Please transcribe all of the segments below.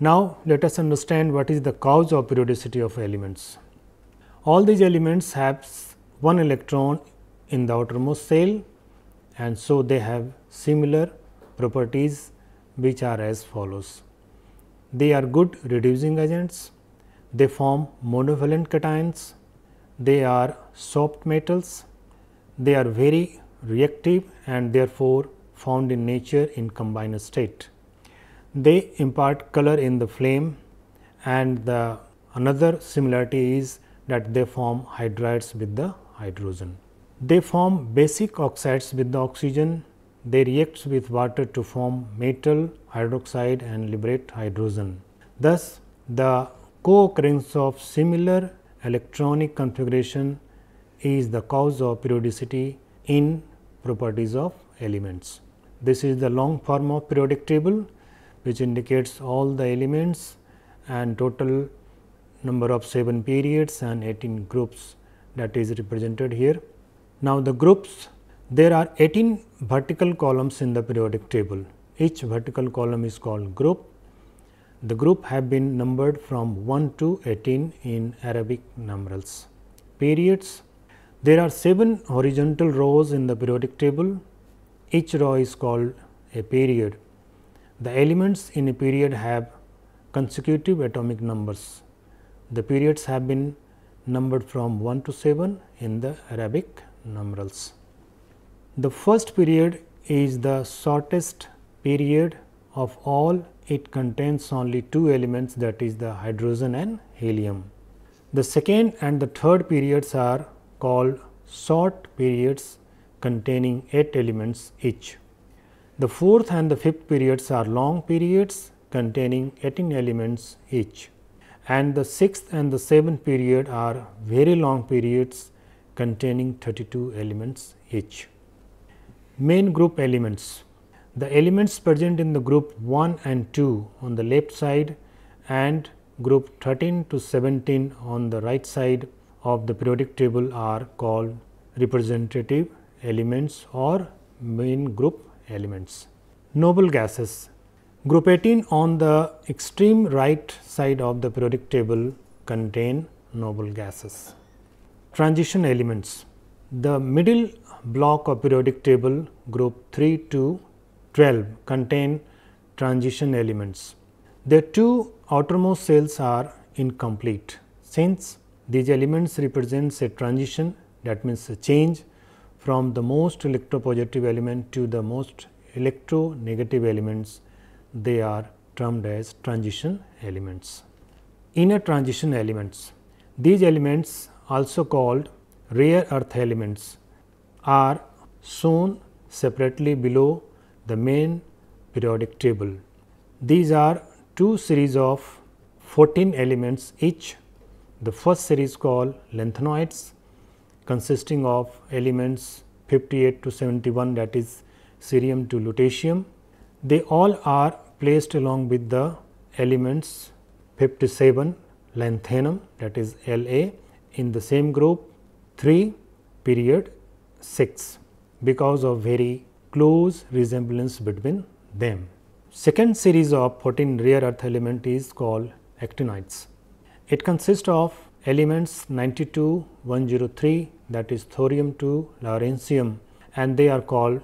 Now, let us understand what is the cause of periodicity of elements. All these elements have one electron in the outermost shell and so they have similar properties which are as follows. They are good reducing agents, they form monovalent cations, they are soft metals, they are very reactive and therefore found in nature in combined state. They impart color in the flame and the another similarity is that they form hydrides with the hydrogen. They form basic oxides with the oxygen, they react with water to form metal hydroxide and liberate hydrogen. Thus, the co-occurrence of similar electronic configuration is the cause of periodicity in properties of elements. This is the long form of periodic table which indicates all the elements and total number of 7 periods and 18 groups that is represented here. Now, the groups there are 18 vertical columns in the periodic table. Each vertical column is called group. The group have been numbered from 1 to 18 in Arabic numerals. Periods there are 7 horizontal rows in the periodic table. Each row is called a period. The elements in a period have consecutive atomic numbers. The periods have been numbered from 1 to 7 in the Arabic numerals. The first period is the shortest period of all it contains only two elements that is the hydrogen and helium. The second and the third periods are called short periods containing 8 elements each. The fourth and the fifth periods are long periods containing 18 elements each and the sixth and the seventh period are very long periods containing 32 elements each. Main group elements the elements present in the group 1 and 2 on the left side and group 13 to 17 on the right side of the periodic table are called representative elements or main group elements. Noble gases Group 18 on the extreme right side of the periodic table contain noble gases. Transition elements The middle block of periodic table group 3 to 12 contain transition elements. The two outermost shells are incomplete since these elements represents a transition that means a change from the most electropositive element to the most electronegative elements they are termed as transition elements. Inner transition elements these elements also called rare earth elements are shown separately below the main periodic table. These are two series of 14 elements each the first series called lanthanoids consisting of elements 58 to 71 that is cerium to lutetium. They all are placed along with the elements 57 lanthanum that is La in the same group 3 period 6 because of very close resemblance between them. Second series of 14 rare earth element is called actinides. It consists of elements 92, 103 that is thorium to lawrencium and they are called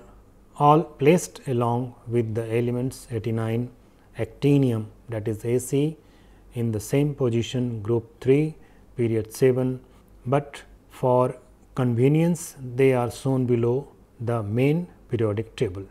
all placed along with the elements 89 actinium that is AC in the same position group 3 period 7, but for convenience they are shown below the main periodic table.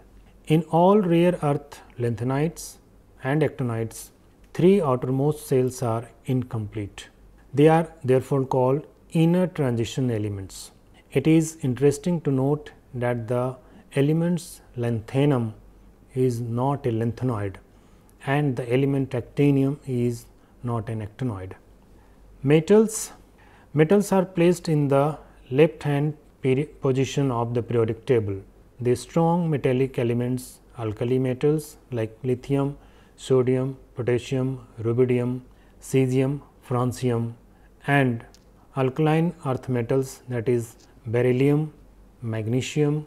In all rare earth lanthanides and actinides three outermost shells are incomplete. They are therefore called inner transition elements. It is interesting to note that the elements lanthanum is not a lanthanoid and the element actinium is not an actinoid. Metals Metals are placed in the left hand position of the periodic table. The strong metallic elements alkali metals like lithium, sodium, potassium, rubidium, cesium, francium and alkaline earth metals that is beryllium, magnesium,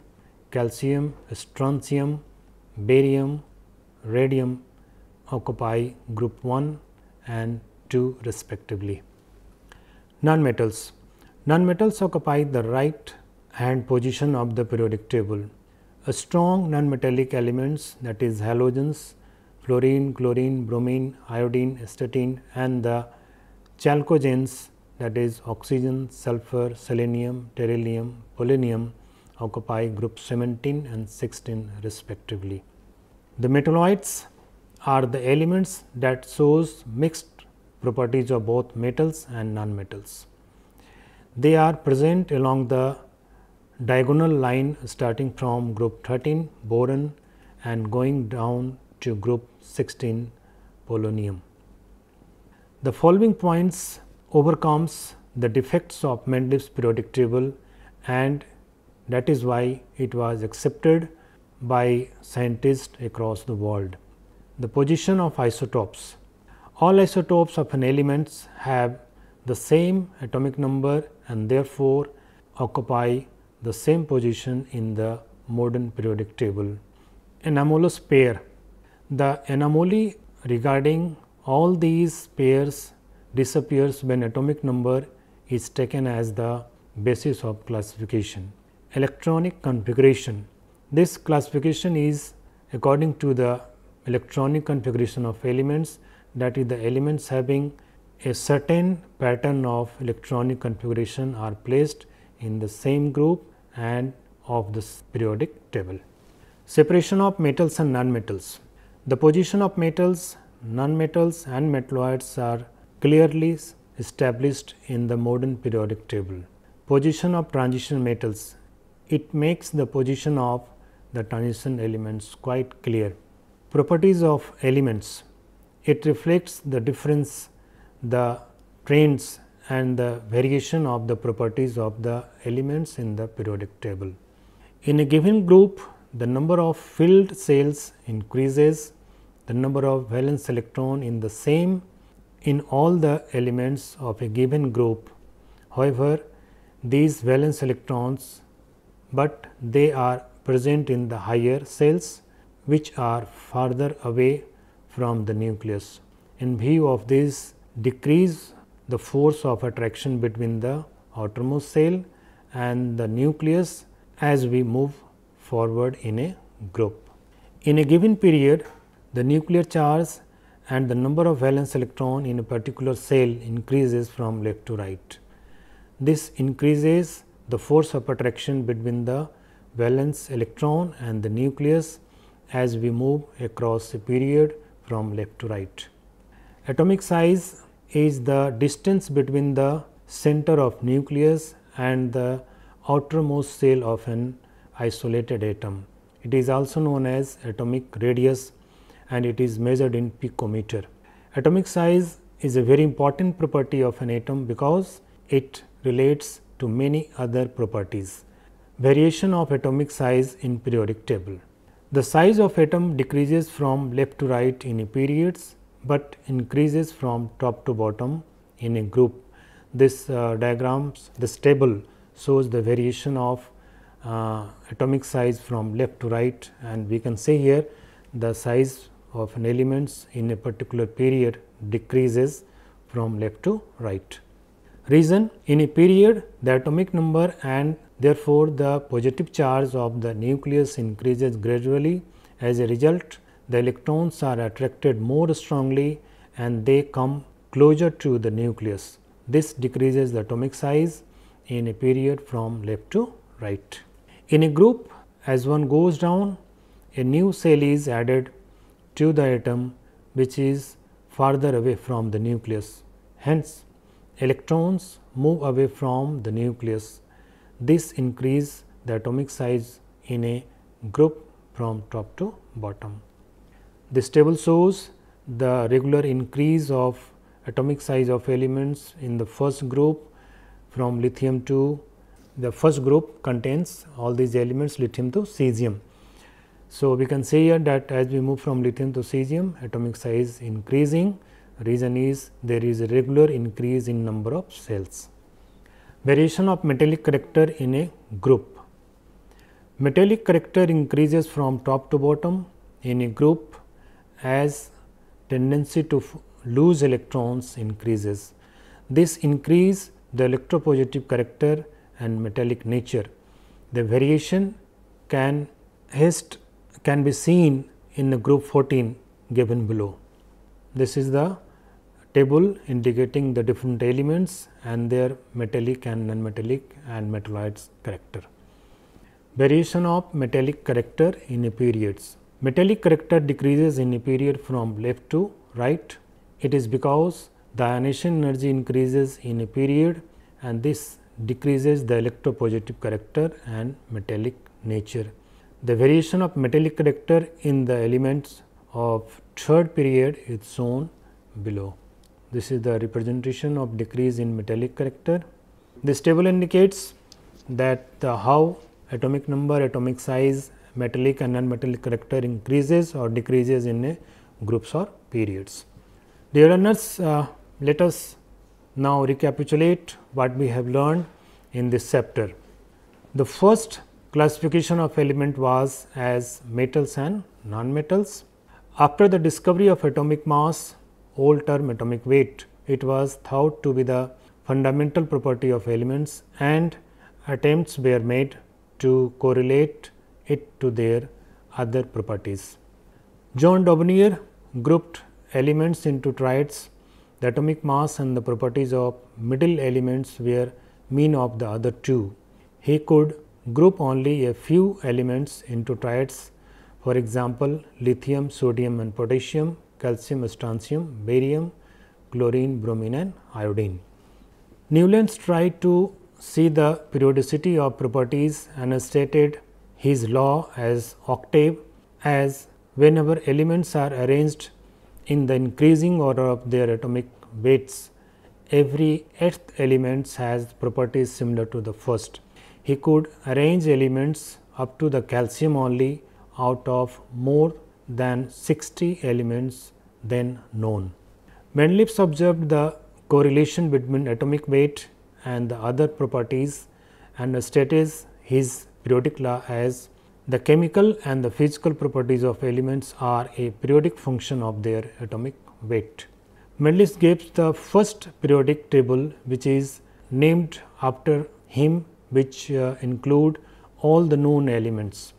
calcium, strontium, barium, radium occupy group 1 and 2 respectively. Non-metals Non-metals occupy the right hand position of the periodic table. A strong non-metallic elements that is halogens, fluorine, chlorine, bromine, iodine, astatine and the chalcogens that is oxygen, sulfur, selenium, tellurium, polonium occupy group 17 and 16 respectively. The metalloids are the elements that shows mixed properties of both metals and non-metals. They are present along the diagonal line starting from group 13 boron and going down to group 16 polonium. The following points overcomes the defects of Mendeleev's periodic table and that is why it was accepted by scientists across the world. The position of isotopes. All isotopes of an element have the same atomic number and therefore, occupy the same position in the modern periodic table. Anomalous pair. The anomaly regarding all these pairs disappears when atomic number is taken as the basis of classification. Electronic configuration. This classification is according to the electronic configuration of elements that is the elements having a certain pattern of electronic configuration are placed in the same group and of this periodic table. Separation of metals and non-metals. The position of metals, non-metals and metalloids are clearly established in the modern periodic table. Position of transition metals. It makes the position of the transition elements quite clear. Properties of elements. It reflects the difference, the trends and the variation of the properties of the elements in the periodic table. In a given group, the number of filled cells increases, the number of valence electron in the same in all the elements of a given group. However, these valence electrons, but they are present in the higher cells which are farther away from the nucleus. In view of this decrease the force of attraction between the outermost cell and the nucleus as we move forward in a group. In a given period, the nuclear charge and the number of valence electron in a particular cell increases from left to right. This increases the force of attraction between the valence electron and the nucleus as we move across a period from left to right. Atomic size is the distance between the center of nucleus and the outermost cell of an isolated atom. It is also known as atomic radius and it is measured in picometer. Atomic size is a very important property of an atom because it relates to many other properties. Variation of atomic size in periodic table. The size of atom decreases from left to right in periods but increases from top to bottom in a group. This uh, diagrams, this table shows the variation of uh, atomic size from left to right and we can say here the size of an elements in a particular period decreases from left to right. Reason in a period the atomic number and therefore, the positive charge of the nucleus increases gradually as a result the electrons are attracted more strongly and they come closer to the nucleus. This decreases the atomic size in a period from left to right. In a group as one goes down a new cell is added to the atom which is farther away from the nucleus. Hence, electrons move away from the nucleus. This increase the atomic size in a group from top to bottom. This table shows the regular increase of atomic size of elements in the first group from lithium to the first group contains all these elements lithium to cesium. So, we can say here that as we move from lithium to cesium atomic size increasing reason is there is a regular increase in number of cells. Variation of metallic character in a group. Metallic character increases from top to bottom in a group as tendency to lose electrons increases. This increase the electropositive character and metallic nature. The variation can hist can be seen in the group 14 given below. This is the table indicating the different elements and their metallic and non-metallic and metalloids character. Variation of metallic character in a periods. Metallic character decreases in a period from left to right. It is because the ionization energy increases in a period and this decreases the electropositive character and metallic nature. The variation of metallic character in the elements of third period is shown below. This is the representation of decrease in metallic character. This table indicates that the how atomic number, atomic size, metallic and non-metallic character increases or decreases in groups or periods. Dear learners, uh, let us now recapitulate what we have learned in this chapter. The first classification of element was as metals and non-metals. After the discovery of atomic mass, old term atomic weight, it was thought to be the fundamental property of elements and attempts were made to correlate it to their other properties. John Dobereiner grouped elements into triads. The atomic mass and the properties of middle elements were mean of the other two. He could group only a few elements into triads for example, lithium, sodium and potassium, calcium, strontium, barium, chlorine, bromine and iodine. Newlands tried to see the periodicity of properties and stated his law as octave as whenever elements are arranged in the increasing order of their atomic weights, every eighth element has properties similar to the first. He could arrange elements up to the calcium only out of more than 60 elements then known. Mendeleev observed the correlation between atomic weight and the other properties and stated his periodic law as the chemical and the physical properties of elements are a periodic function of their atomic weight. Mendeleev gives the first periodic table which is named after him which uh, include all the known elements.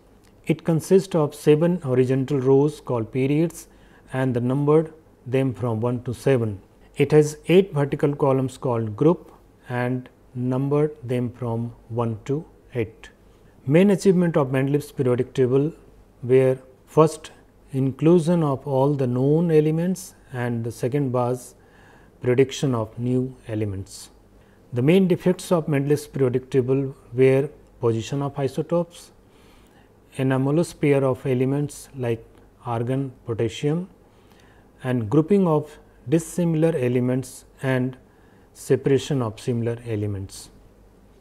It consists of 7 horizontal rows called periods and the numbered them from 1 to 7. It has 8 vertical columns called group and numbered them from 1 to 8. Main achievement of Mendeleev's periodic table were first inclusion of all the known elements and the second was prediction of new elements. The main defects of Mendeleev's periodic table were position of isotopes, anomalous pair of elements like argon, potassium and grouping of dissimilar elements and separation of similar elements.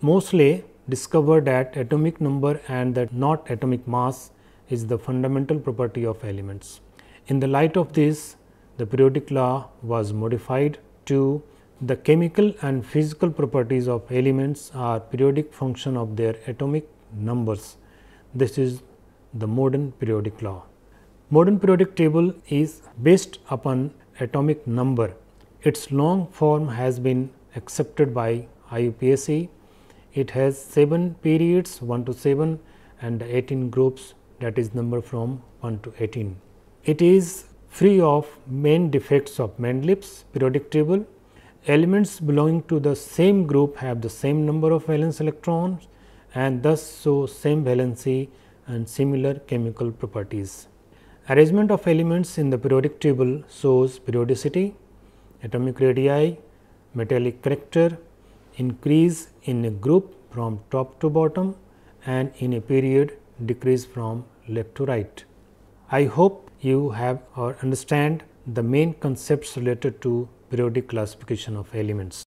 Moseley discovered that atomic number and that not atomic mass is the fundamental property of elements. In the light of this, the periodic law was modified to the chemical and physical properties of elements are periodic function of their atomic numbers. This is the modern periodic law. Modern periodic table is based upon atomic number. Its long form has been accepted by IUPAC. It has 7 periods 1 to 7 and 18 groups that is number from 1 to 18. It is free of main defects of Mendeleev's periodic table. Elements belonging to the same group have the same number of valence electrons and thus show same valency and similar chemical properties. Arrangement of elements in the periodic table shows periodicity, atomic radii, metallic character, increase in a group from top to bottom and in a period decrease from left to right. I hope you have or understand the main concepts related to periodic classification of elements.